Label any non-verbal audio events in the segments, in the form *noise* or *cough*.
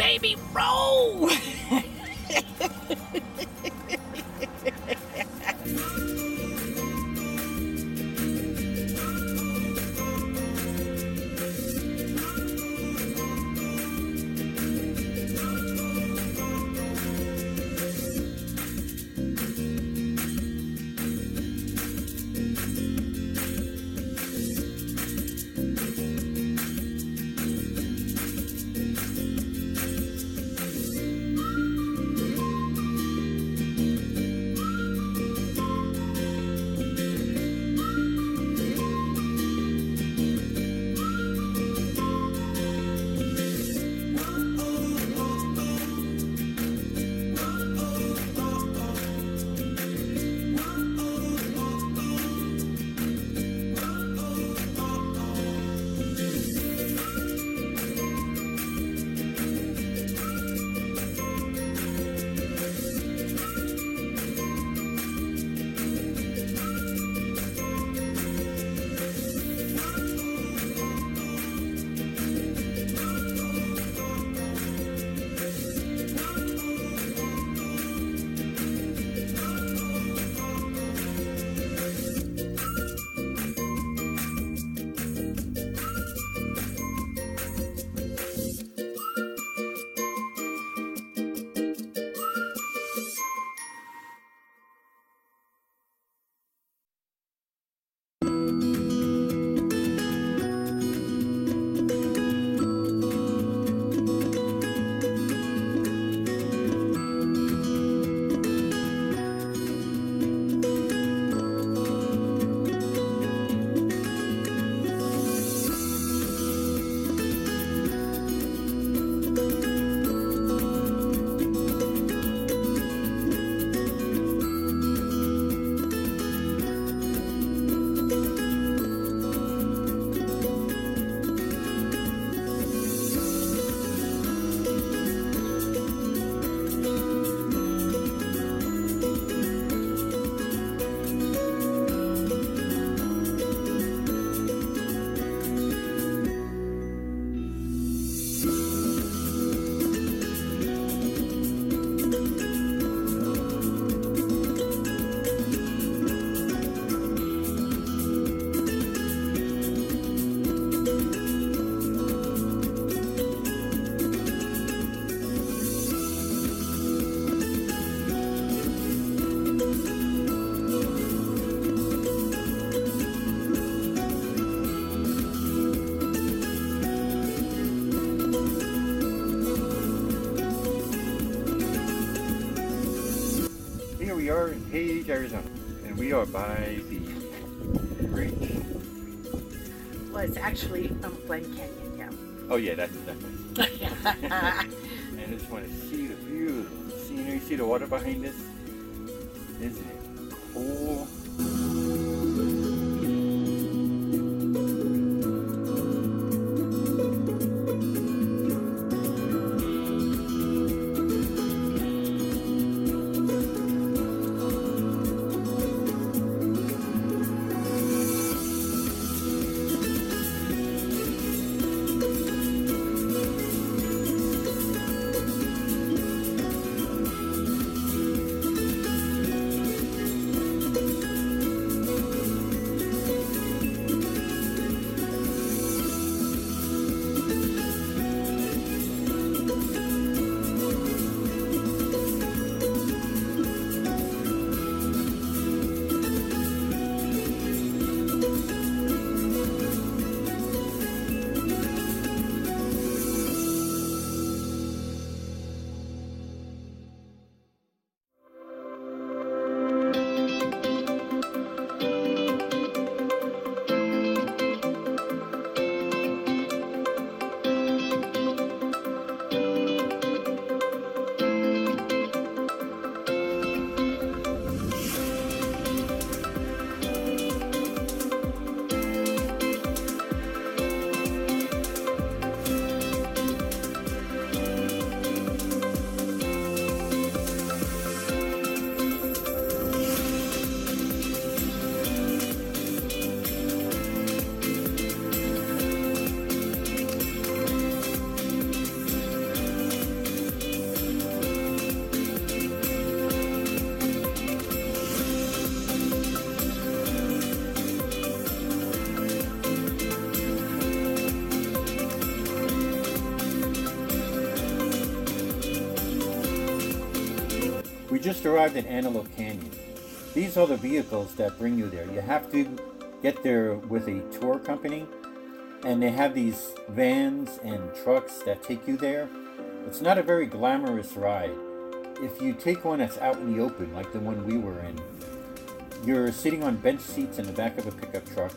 baby, roll. We are in Page, Arizona, and we are by the bridge. Well, it's actually um, Glen Canyon, yeah. Oh yeah, that's definitely. *laughs* and I just want to see the beautiful scenery. See the water behind us? Isn't it cool? Just arrived at Antelope Canyon. These are the vehicles that bring you there. You have to get there with a tour company, and they have these vans and trucks that take you there. It's not a very glamorous ride. If you take one that's out in the open, like the one we were in, you're sitting on bench seats in the back of a pickup truck.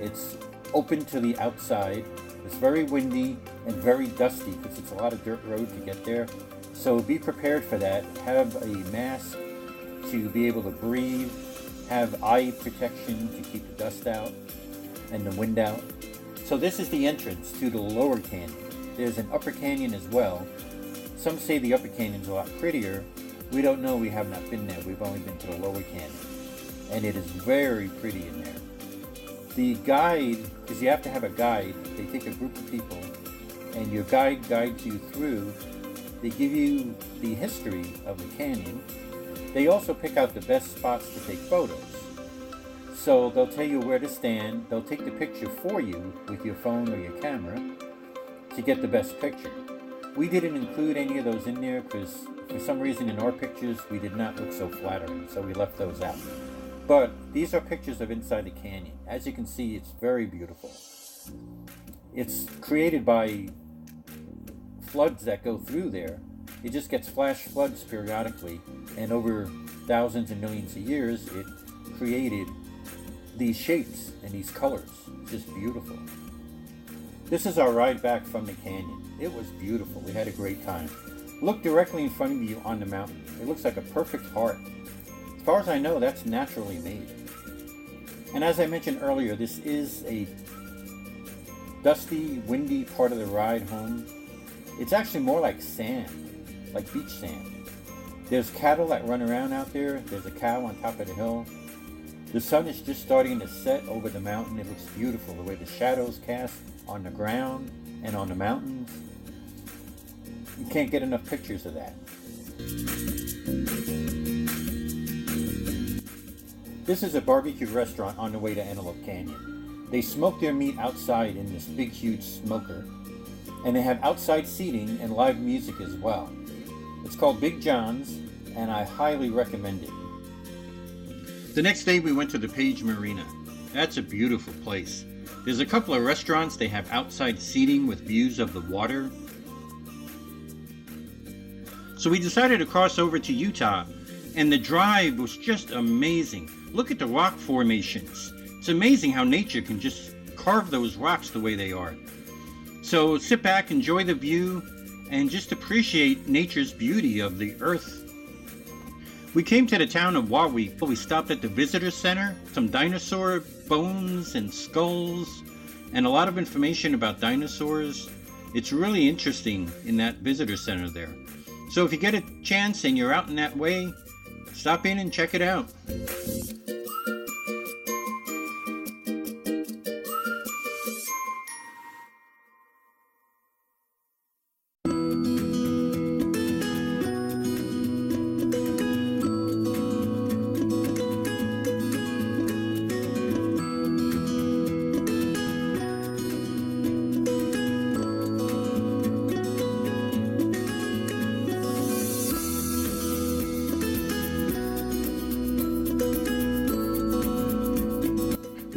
It's open to the outside. It's very windy and very dusty because it's a lot of dirt road to get there. So be prepared for that. Have a mask to be able to breathe. Have eye protection to keep the dust out and the wind out. So this is the entrance to the lower canyon. There's an upper canyon as well. Some say the upper canyon's a lot prettier. We don't know. We have not been there. We've only been to the lower canyon. And it is very pretty in there. The guide, because you have to have a guide, they take a group of people and your guide guides you through. They give you the history of the canyon. They also pick out the best spots to take photos. So they'll tell you where to stand. They'll take the picture for you with your phone or your camera to get the best picture. We didn't include any of those in there because for some reason in our pictures we did not look so flattering, so we left those out. But these are pictures of inside the canyon. As you can see, it's very beautiful. It's created by floods that go through there. It just gets flash floods periodically, and over thousands and millions of years, it created these shapes and these colors. Just beautiful. This is our ride back from the canyon. It was beautiful. We had a great time. Look directly in front of you on the mountain. It looks like a perfect heart. As far as I know, that's naturally made. And as I mentioned earlier, this is a dusty, windy part of the ride home. It's actually more like sand, like beach sand. There's cattle that run around out there. There's a cow on top of the hill. The sun is just starting to set over the mountain. It looks beautiful the way the shadows cast on the ground and on the mountains. You can't get enough pictures of that. This is a barbecue restaurant on the way to Antelope Canyon. They smoke their meat outside in this big, huge smoker, and they have outside seating and live music as well. It's called Big John's, and I highly recommend it. The next day, we went to the Page Marina. That's a beautiful place. There's a couple of restaurants. They have outside seating with views of the water. So we decided to cross over to Utah, and the drive was just amazing. Look at the rock formations. It's amazing how nature can just carve those rocks the way they are. So sit back, enjoy the view, and just appreciate nature's beauty of the earth. We came to the town of Wahweap. We stopped at the visitor center, some dinosaur bones and skulls, and a lot of information about dinosaurs. It's really interesting in that visitor center there. So if you get a chance and you're out in that way, stop in and check it out.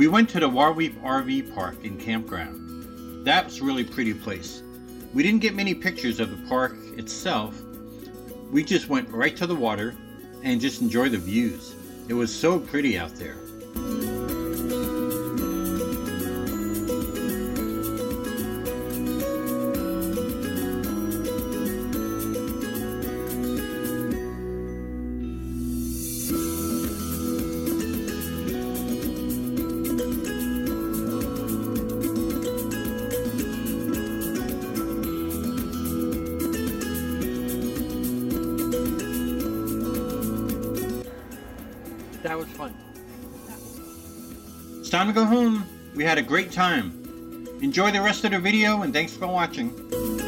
We went to the Wahweap RV Park and Campground. That was really pretty place. We didn't get many pictures of the park itself. We just went right to the water and just enjoyed the views. It was so pretty out there. Time to go home. We had a great time. Enjoy the rest of the video and thanks for watching.